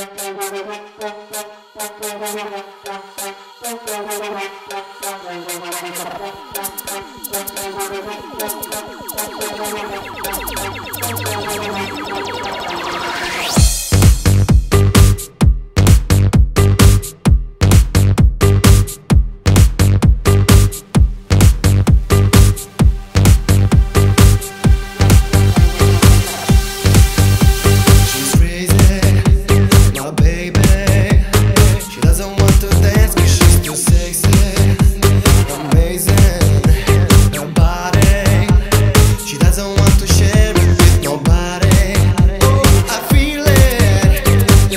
She's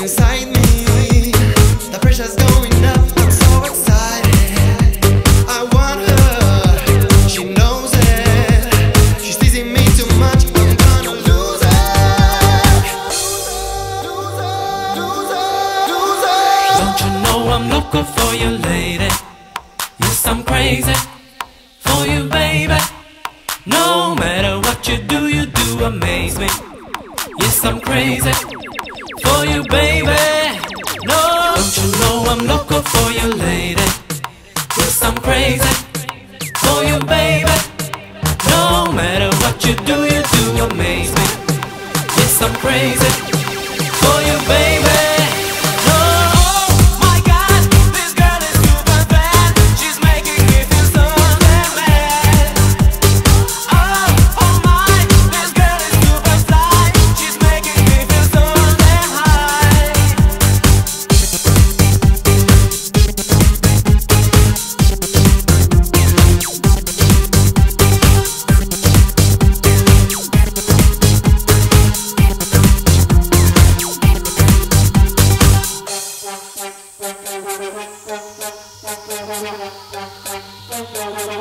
inside me. The pressure's going up. I'm so excited. I want her. She knows it. She's teasing me too much. I'm gonna lose it. Don't you know I'm looking for you, lady? Yes, I'm crazy for you, baby. No matter what you do, you do amaze me. Yes, I'm crazy for you, baby. No, don't you know I'm looking for you, lady? Yes, I'm crazy for you, baby. No matter what you do, you do amaze me. Yes, I'm crazy She's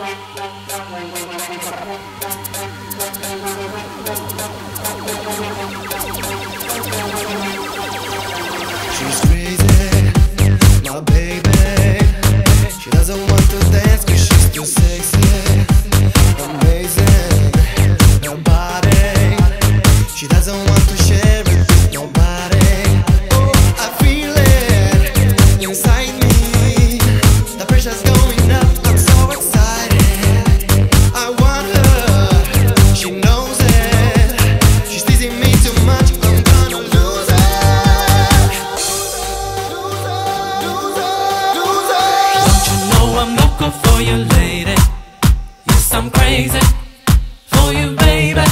For you, lady? Yes, I'm crazy for you, baby.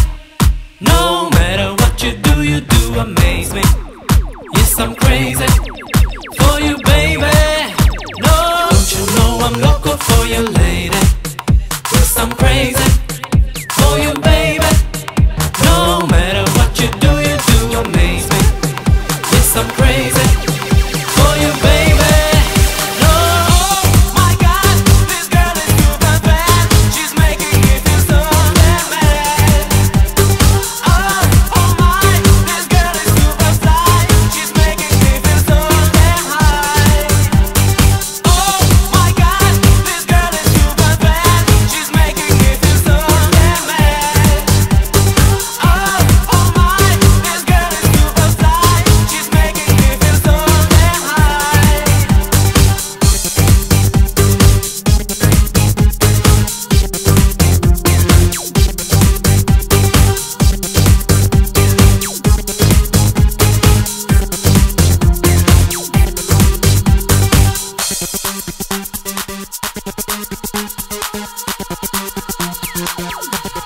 No matter what you do, you do amaze me. Yes, I'm crazy for you, baby. No, don't you know I'm looking for you, lady? Yes, I'm crazy Oh.